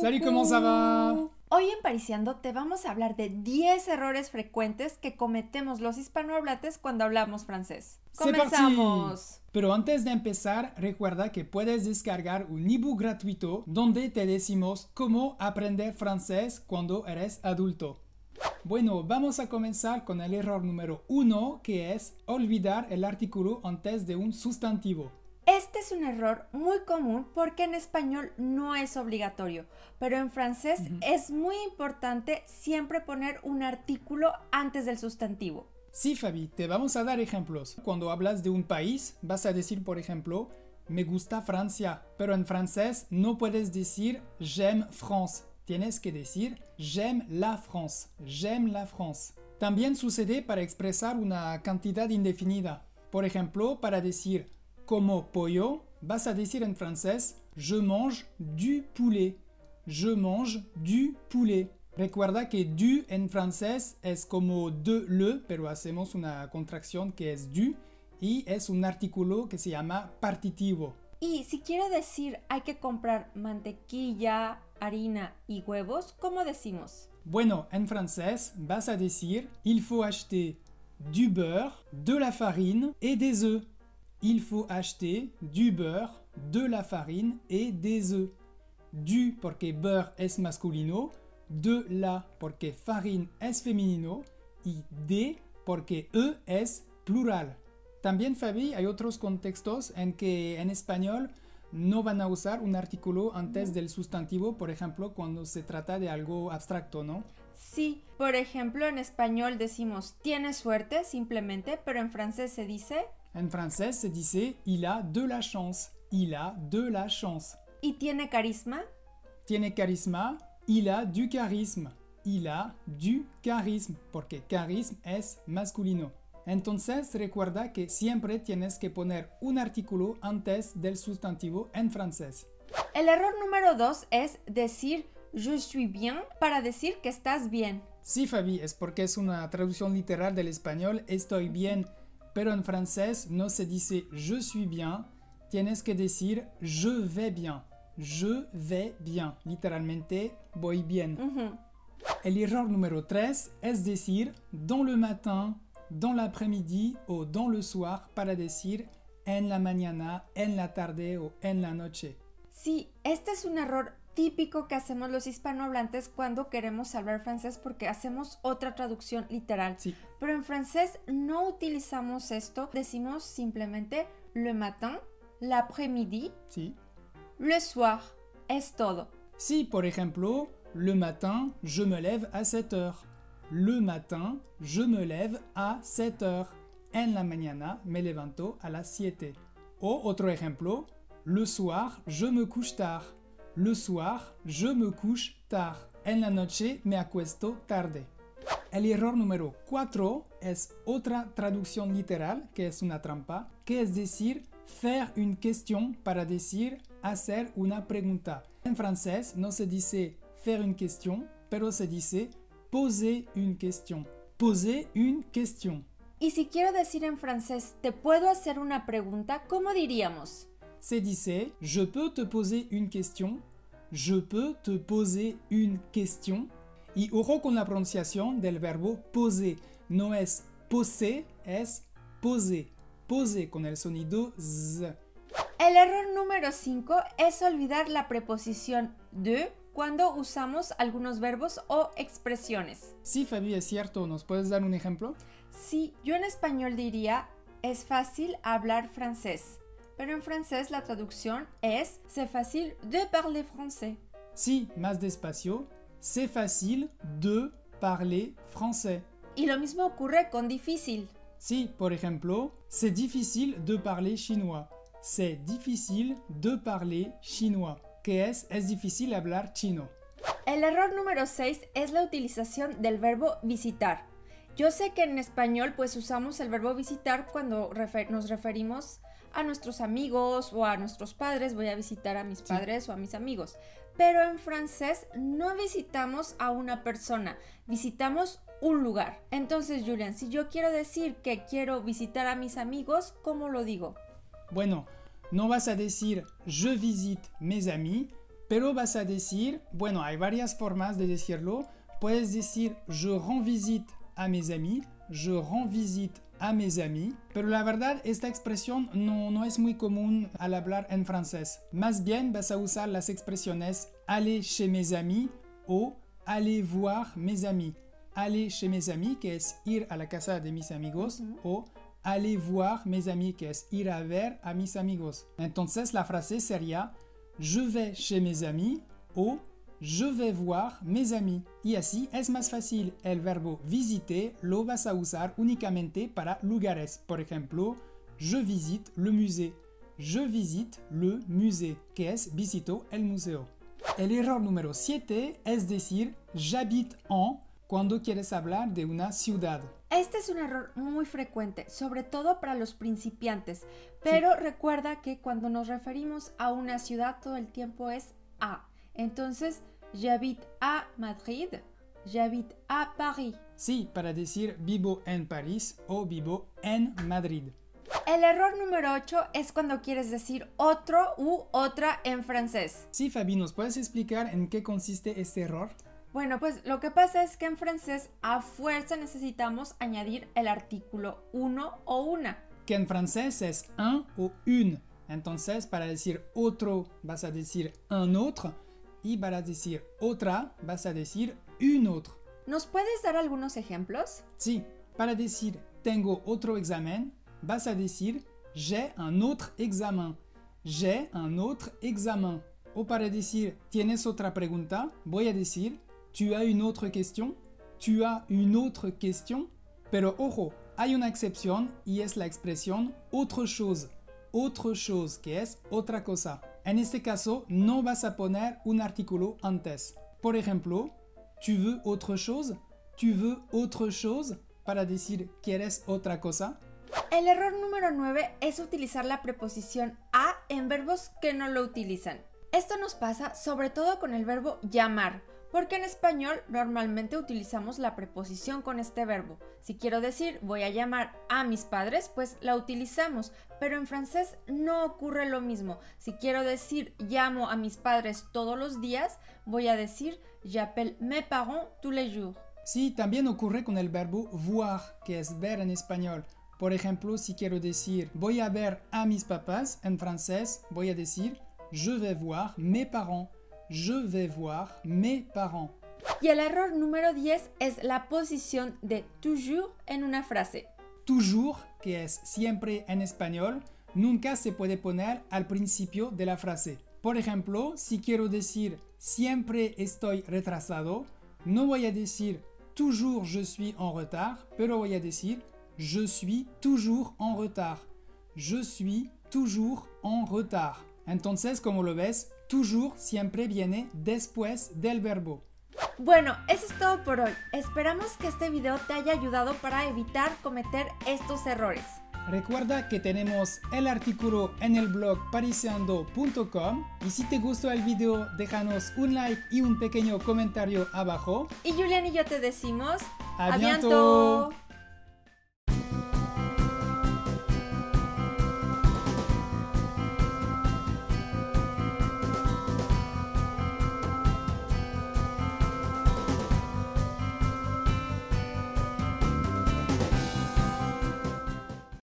Salut, comment ça va Hoy en Parisiando te vamos a hablar de 10 errores frecuentes que cometemos los hispanohablantes cuando hablamos francés. ¡Comenzamos! Pero antes de empezar, recuerda que puedes descargar un ebook gratuito donde te decimos cómo aprender francés cuando eres adulto. Bueno, vamos a comenzar con el error número uno, que es olvidar el artículo antes de un sustantivo. Este es un error muy común porque en español no es obligatorio, pero en francés es muy importante siempre poner un artículo antes del sustantivo. Sí, Fabi, te vamos a dar ejemplos. Cuando hablas de un país, vas a decir, por ejemplo, me gusta Francia, pero en francés no puedes decir j'aime France. Tienes que decir j'aime la France, j'aime la France. También sucede para expresar una cantidad indefinida. Por ejemplo, para decir como pollo, vas a decir en francés je mange du poulet. Je mange du poulet. Recuerda que du en francés es como de le, pero hacemos una contracción que es du y es un artículo que se llama partitivo. Y si quiero decir hay que comprar mantequilla, harina y huevos, ¿cómo decimos? Bueno, en francés vas a decir il faut acheter du beurre, de la farine et des œufs. Il faut acheter du beurre, de la farine et des œufs. Du porque beurre es masculino, de la porque farine es femenino y de porque e es plural. También, Fabi, hay otros contextos en que en español no van a usar un artículo antes del sustantivo, por ejemplo, cuando se trata de algo abstracto, ¿no? Sí, por ejemplo, en español decimos tiene suerte simplemente, pero en francés se dice En francés se dice il a de la chance. Il a de la chance. y tiene carisma? Tiene carisma. Il a du charisme. Il a du charisme. Porque charisme es masculino. Entonces recuerda que siempre tienes que poner un artículo antes del sustantivo en francés. El error número dos es decir je suis bien para decir que estás bien. Sí, Fabi, es porque es una traducción literal del español estoy bien, pero en francés no se dice je suis bien, tienes que decir je vais bien. Je vais bien, literalmente voy bien. Ujú. El error número 3 es decir dans le matin, dans l'après-midi o dans le soir para decir en la mañana, en la tarde o en la noche. Sí, este es un error típico que hacemos los hispanohablantes cuando queremos hablar francés porque hacemos otra traducción literal. Sí. Pero en francés no utilizamos esto, decimos simplemente le matin, l'après-midi, Sí. le soir. Es todo. Si, por ejemplo, le matin, je me lève à 7 heures. Le matin, je me lève à 7 heures. En la mañana, me levanto a las 7. O otro ejemplo, le soir, je me couche tard. Le soir, je me couche tard. En la noche, me acuesto tarde. El error número 4 es otra traducción literal, que es una trampa, que es decir, faire une question para decir hacer una pregunta. En francés no se dice faire une question, pero se dice poser une question. Poser une question. Y si quiero decir en francés, ¿te puedo hacer una pregunta? ¿Cómo diríamos? Dice je peux te poser une question. Je peux te poser une question. Y ojo con la pronunciación del verbo poser. No es poser, es poser. Poser con el sonido z. El error número 5 es olvidar la preposición de cuando usamos algunos verbos o expresiones. Sí, Fabi, es cierto? ¿Nos puedes dar un ejemplo? Sí, yo en español diría es fácil hablar francés, pero en francés la traducción es c'est facile de parler français. Sí, más despacio. C'est facile de parler français. Y lo mismo ocurre con difícil. Sí, por ejemplo, c'est difficile de parler chinois. C'est difficile de parler chinois. Que es? Es difícil hablar chino. El error número 6 es la utilización del verbo visitar. Yo sé que en español pues usamos el verbo visitar cuando refer- nos referimos a nuestros amigos o a nuestros padres, voy a visitar a mis padres o a mis amigos. Pero en francés no visitamos a una persona, visitamos un lugar. Entonces, Julian, si yo quiero decir que quiero visitar a mis amigos, ¿cómo lo digo? Bueno, no vas a decir je visite mes amis, Pero vas a decir, bueno, hay varias formas de decirlo. Puedes decir je rends visite a mes amis, je rends visite a mes amis, pero la verdad esta expresión no, no es muy común al hablar en francés. Más bien vas a usar las expresiones aller chez mes amis o aller voir mes amis. Aller chez mes amis, que es ir a la casa de mis amigos, o aller voir mes amis, que es ir a ver a mis amigos. Entonces la frase sería je vais chez mes amis o je vais voir mes amis. Y así es más fácil. El verbo visiter lo vas a usar únicamente para lugares. Por ejemplo, je visite le musée. Je visite le musée, que es visito el museo. El error número 7 es decir j'habite en cuando quieres hablar de una ciudad. Este es un error muy frecuente, sobre todo para los principiantes, pero recuerda que cuando nos referimos a una ciudad todo el tiempo es a. Entonces, j'habite a Madrid, j'habite a Paris. Sí, para decir vivo en París o vivo en Madrid. El error número 8 es cuando quieres decir otro u otra en francés. Sí, Fabi, ¿nos puedes explicar en qué consiste este error? Bueno, pues lo que pasa es que en francés a fuerza necesitamos añadir el artículo uno o una. Que en francés es un o une. Entonces, para decir otro, vas a decir un autre. Y para decir otra, vas a decir une autre. ¿Nos puedes dar algunos ejemplos? Sí, para decir tengo otro examen, vas a decir j'ai un autre examen. J'ai un autre examen. O para decir tienes otra pregunta, voy a decir tu as une autre question? Tu as une autre question? Pero ojo, hay una excepción y es la expresión autre chose. Autre chose, que es otra cosa. En este caso, no vas a poner un artículo antes. Por ejemplo, tu veux autre chose? Tu veux autre chose? Para decir quieres otra cosa. El error número 9 es utilizar la preposición a en verbos que no lo utilizan. Esto nos pasa sobre todo con el verbo llamar porque en español normalmente utilizamos la preposición con este verbo. Si quiero decir voy a llamar a mis padres, pues la utilizamos, pero en francés no ocurre lo mismo. Si quiero decir llamo a mis padres todos los días, voy a decir j'appelle mes parents tous les jours. Sí, también ocurre con el verbo voir, que es ver en español. Por ejemplo, si quiero decir voy a ver a mis papás, en francés voy a decir je vais voir mes parents je vais voir mes parents. Y el error número 10 es la posición de toujours en una frase. Toujours, que es siempre en español, nunca se puede poner al principio de la frase. Por ejemplo, si quiero decir siempre estoy retrasado, no voy a decir toujours je suis en retard, pero voy a decir je suis toujours en retard. Je suis toujours en retard. Entonces, como lo ves, toujours siempre viene después del verbo. Bueno, eso es todo por hoy. Esperamos que este video te haya ayudado para evitar cometer estos errores. Recuerda que tenemos el artículo en el blog pariciando.com y si te gustó el video déjanos un like y un pequeño comentario abajo. Y Julian y yo te decimos... ¡A,